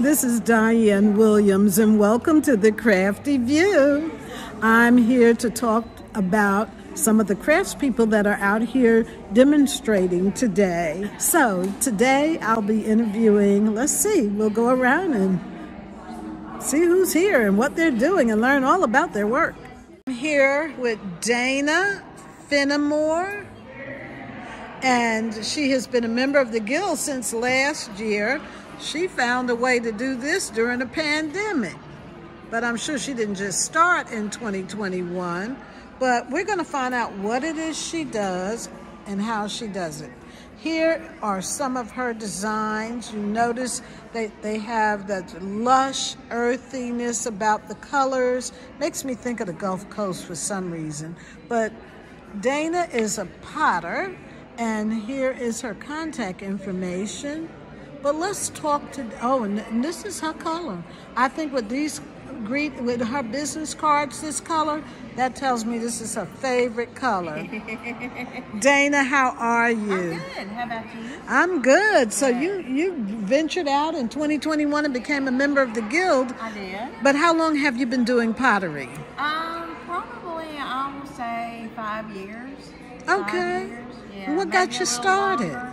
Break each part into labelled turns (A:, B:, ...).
A: This is Diane Williams, and welcome to the Crafty View. I'm here to talk about some of the craftspeople that are out here demonstrating today. So, today I'll be interviewing, let's see, we'll go around and see who's here and what they're doing and learn all about their work. I'm here with Dana Finimore, and she has been a member of the Guild since last year. She found a way to do this during a pandemic. But I'm sure she didn't just start in 2021. But we're going to find out what it is she does and how she does it. Here are some of her designs. You notice they, they have that lush earthiness about the colors. Makes me think of the Gulf Coast for some reason. But Dana is a potter, and here is her contact information. But let's talk to, oh, and this is her color. I think with these, greet with her business cards, this color, that tells me this is her favorite color. Dana, how are you?
B: I'm good. How about you?
A: I'm good. So you you ventured out in 2021 and became a member of the guild.
B: I did.
A: But how long have you been doing pottery?
B: Um, probably I will say five years.
A: Okay.
B: Five years. Yeah,
A: What got you started?
B: longer.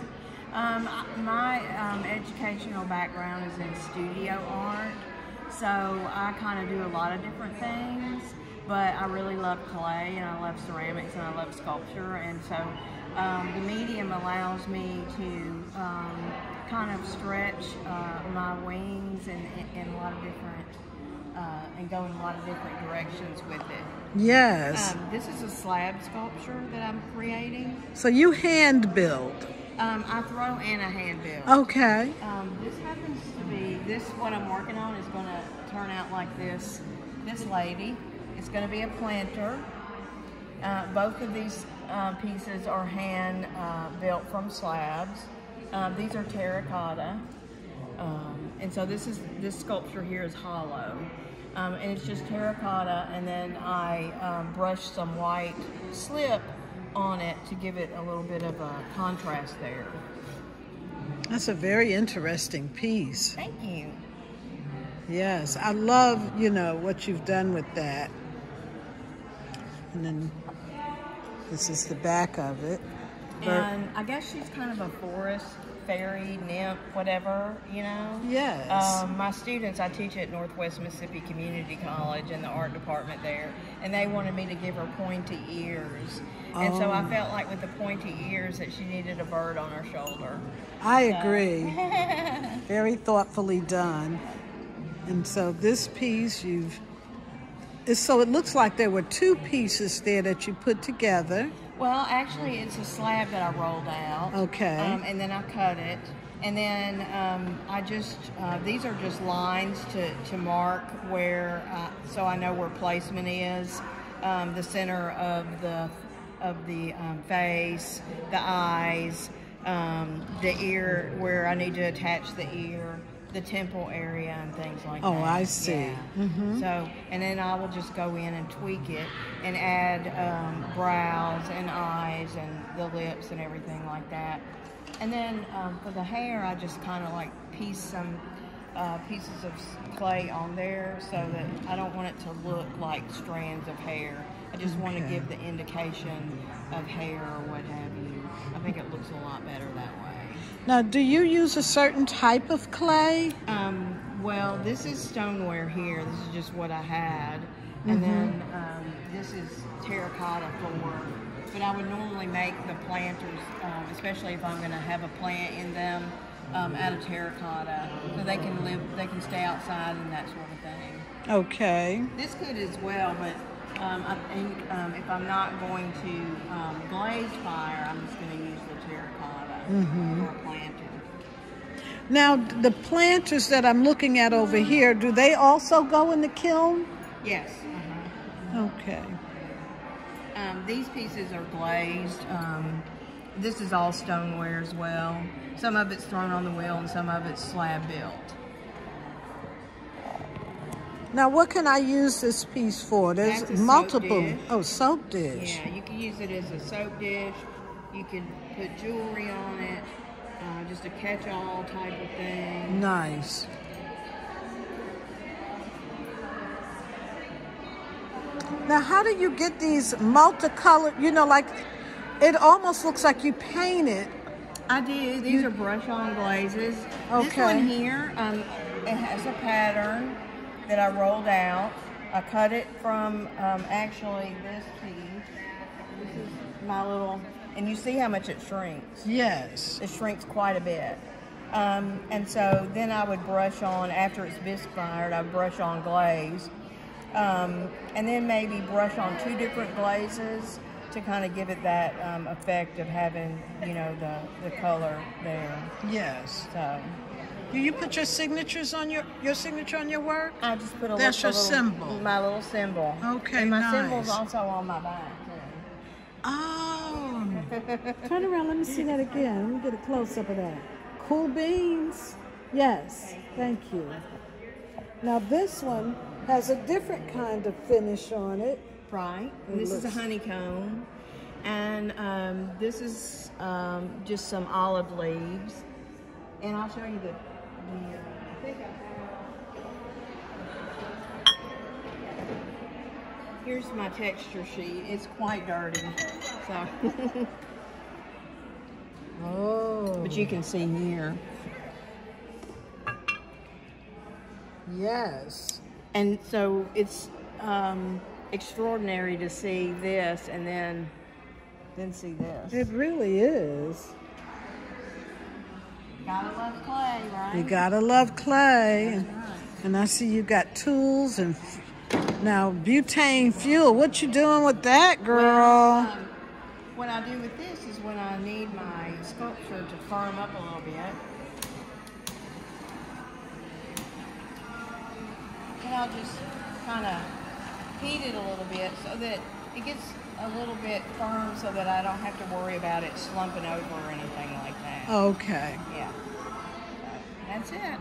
B: Um, my um, educational background is in studio art, so I kind of do a lot of different things. But I really love clay, and I love ceramics, and I love sculpture, and so um, the medium allows me to um, kind of stretch uh, my wings and in a lot of different uh, and go in a lot of different directions with it.
A: Yes.
B: Um, this is a slab sculpture that I'm creating.
A: so you hand build.
B: Um, I throw and a hand build.
A: Okay.
B: Um, this happens to be, this what I'm working on is going to turn out like this. This lady, it's going to be a planter. Uh, both of these uh, pieces are hand uh, built from slabs. Um, these are terracotta. Um, and so this is this sculpture here is hollow. Um, and it's just terracotta and then I um, brushed some white slip on it to give it a little bit of a contrast there.
A: That's a very interesting piece.
B: Thank you.
A: Yes, I love, you know, what you've done with that. And then this is the back of it.
B: And I guess she's kind of a forest fairy, nymph, whatever, you know?
A: Yes.
B: Um, my students, I teach at Northwest Mississippi Community College in the art department there, and they wanted me to give her pointy ears. And so I
A: Oh.
B: felt like with the pointy ears that she needed a bird on her shoulder.
A: I agree. Very thoughtfully done. And so this piece you've so it looks like there were two pieces there that you put together.
B: Well, actually, it's a slab that I rolled out.
A: Okay.
B: Um, and then I cut it. And then um, I just, uh, these are just lines to, to mark where, uh, so I know where placement is, um, the center of the, of the um, face, the eyes, um, the ear, where I need to attach the ear, the temple area and things like
A: Oh,
B: that.
A: Oh, I see.
B: Yeah.
A: Mhm.
B: So, and then I will just go in and tweak it and add um, brows and eyes and the lips and everything like that. And then um, for the hair, I just kind of like piece some uh, pieces of clay on there so that I don't want it to look like strands of hair. I just want to give the indication of hair or what have you. I think it looks a lot better that way.
A: Now, do you use a certain type of clay?
B: Um, well, this is stoneware here. This is just what I had. And then um, this is terracotta floor. But I would normally make the planters, um, especially if I'm going to have a plant in them, um, out of terracotta, so they can live, they can stay outside and that sort of thing.
A: Okay.
B: This could as well, but um, I think um, if I'm not going to um, glaze fire, I'm just going to use the terracotta for a planter.
A: Now, the planters that I'm looking at over here, do they also go in the kiln?
B: Yes. uh-huh.
A: Okay.
B: Um, these pieces are glazed. Um, this is all stoneware as well. Some of it's thrown on the wheel and some of it's slab built.
A: Now, what can I use this piece for? There's
B: That's
A: multiple.
B: Soap
A: oh, soap dish.
B: Yeah, you can use it as a soap dish. You can put jewelry on it. Uh, just a catch-all type of thing.
A: Nice. Now, how do you get these multicolored, you know, like, it almost looks like you paint it.
B: I do. These you, are brush-on glazes.
A: Okay.
B: This one here, um, it has a pattern that I rolled out. I cut it from um, actually this piece. This is my little, and you see how much it shrinks.
A: Yes.
B: It shrinks quite a bit. Um, and so then I would brush on, after it's bisque fired, I brush on glaze. Um, and then maybe brush on two different glazes to kind of give it that um, effect of having, you know, the, the color there.
A: Yes.
B: So
A: Do you put your signatures on your your signature on your work?
B: I just put a
A: That's
B: little,
A: your
B: a little-
A: symbol.
B: My little symbol.
A: Okay,
B: And my
A: nice.
B: symbol's also on my back. too.
A: Oh. Turn around. Let me see that again. Let me get a close up of that. Cool beans. Yes. Thank you. Now this one has a different kind of finish on it.
B: Right.
A: It
B: this is a honeycomb. And um, this is um, just some olive leaves. And I'll show you the. The I think I have- Here's my texture sheet. It's quite dirty. So,
A: Oh.
B: but you can see here.
A: Yes.
B: And so it's um, extraordinary to see this and then then see this.
A: It really is.
B: Gotta love clay, right?
A: You gotta love clay. And I see you got tools and now butane fuel. What you doing with that, girl?
B: Um, what I do with this is when I need my sculpture to firm up a little bit, and I'll just kind of heat it a little bit so that it gets a little bit firm so that I don't have to worry about it slumping over or anything like that.
A: Okay.
B: Yeah. That's it.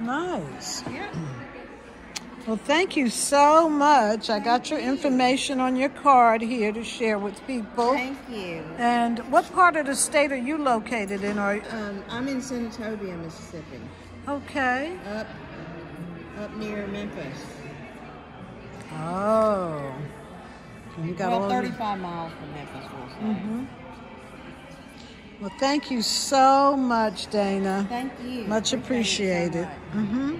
A: Nice.
B: Yeah.
A: Well, thank you so much. I got your information on your card here to share with people.
B: Thank you.
A: And what part of the state are you located in? Or
B: Um, I'm in Senatobia, Mississippi,
A: okay.
B: up up near Memphis.
A: Oh. And You got
B: Well,
A: all your-
B: 35 miles from Memphis, we'll say.
A: Mhm. Well, thank you so much, Dana.
B: Thank you.
A: Much
B: Appreciate it so
A: appreciated.
B: much.
A: Mm-hmm.